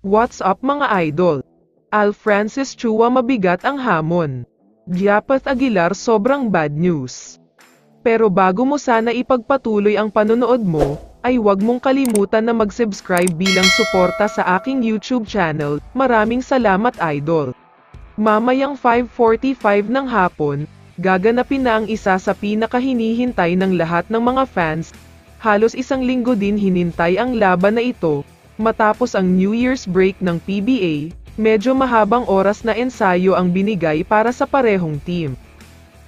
What's up mga idol? Al Francis Chua mabigat ang hamon. Giapath Aguilar sobrang bad news. Pero bago mo sana ipagpatuloy ang panonood mo, ay huwag mong kalimutan na mag-subscribe bilang suporta sa aking YouTube channel. Maraming salamat idol. Mamayang 5.45 ng hapon, gaganapin na ang isa sa pinakahinihintay ng lahat ng mga fans. Halos isang linggo din hinintay ang laban na ito, matapos ang New Year's break ng PBA, medyo mahabang oras na ensayo ang binigay para sa parehong team.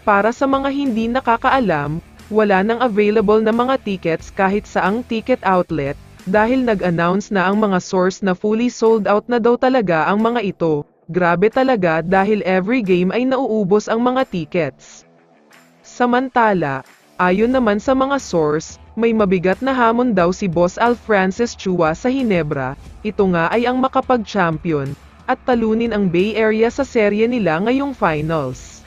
Para sa mga hindi nakakaalam, wala nang available na mga tickets kahit saang ticket outlet, dahil nag-announce na ang mga source na fully sold out na daw talaga ang mga ito. Grabe talaga dahil every game ay nauubos ang mga tickets. Samantala, ayon naman sa mga source, may mabigat na hamon daw si Boss Al Francis Chua sa Hinebra, ito nga ay ang makapag-champion, at talunin ang Bay Area sa serye nila ngayong finals.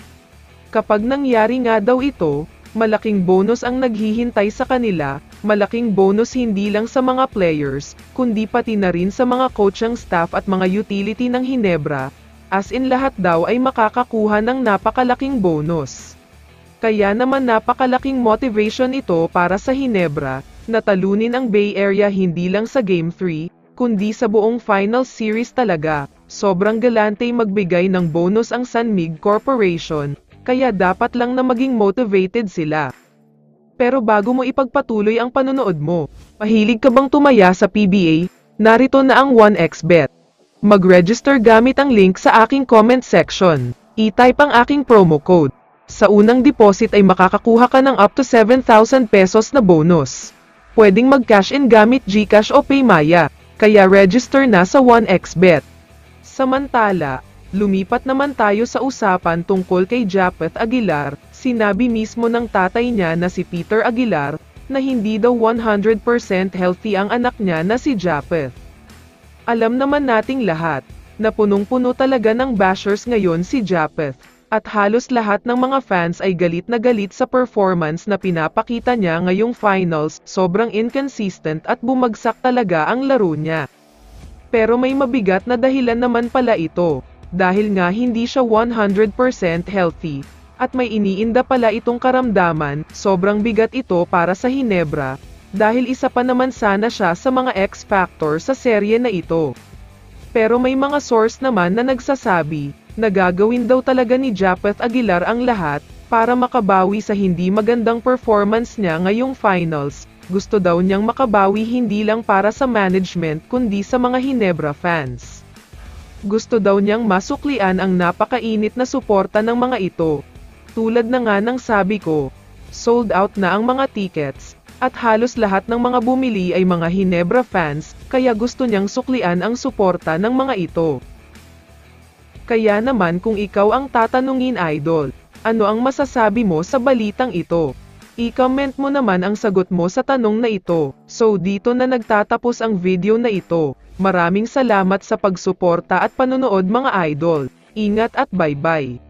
Kapag nangyari nga daw ito, malaking bonus ang naghihintay sa kanila, malaking bonus hindi lang sa mga players, kundi pati na rin sa mga coaching staff at mga utility ng Hinebra, as in lahat daw ay makakakuha ng napakalaking bonus. Kaya naman napakalaking motivation ito para sa Hinebra, na talunin ang Bay Area hindi lang sa Game 3, kundi sa buong final series talaga. Sobrang galante magbigay ng bonus ang Sanmig Corporation, kaya dapat lang na maging motivated sila. Pero bago mo ipagpatuloy ang panonood mo, mahilig ka bang tumaya sa PBA? Narito na ang 1xBet. Mag-register gamit ang link sa aking comment section. I-type ang aking promo code. Sa unang deposit ay makakakuha ka ng up to 7,000 pesos na bonus. Pwedeng mag-cash in gamit GCash o Paymaya, kaya register na sa 1xBet. Samantala, lumipat naman tayo sa usapan tungkol kay Japeth Aguilar, sinabi mismo ng tatay niya na si Peter Aguilar, na hindi daw 100% healthy ang anak niya na si Japeth. Alam naman nating lahat, na punong-puno talaga ng bashers ngayon si Japeth, at halos lahat ng mga fans ay galit na galit sa performance na pinapakita niya ngayong finals, sobrang inconsistent at bumagsak talaga ang laro niya. Pero may mabigat na dahilan naman pala ito, dahil nga hindi siya 100% healthy, at may iniinda pala itong karamdaman, sobrang bigat ito para sa Hinebra, dahil isa pa naman sana siya sa mga X-Factor sa serye na ito. Pero may mga source naman na nagsasabi, na gagawin daw talaga ni Japeth Aguilar ang lahat, para makabawi sa hindi magandang performance niya ngayong finals, gusto daw niyang makabawi hindi lang para sa management kundi sa mga Hinebra fans. Gusto daw niyang masuklian ang napakainit na suporta ng mga ito. Tulad na nga ng sabi ko, sold out na ang mga tickets, at halos lahat ng mga bumili ay mga Hinebra fans, kaya gusto niyang suklian ang suporta ng mga ito. Kaya naman kung ikaw ang tatanungin idol, ano ang masasabi mo sa balitang ito? I-comment mo naman ang sagot mo sa tanong na ito. So dito na nagtatapos ang video na ito. Maraming salamat sa pagsuporta at panonood mga idol. Ingat at bye-bye.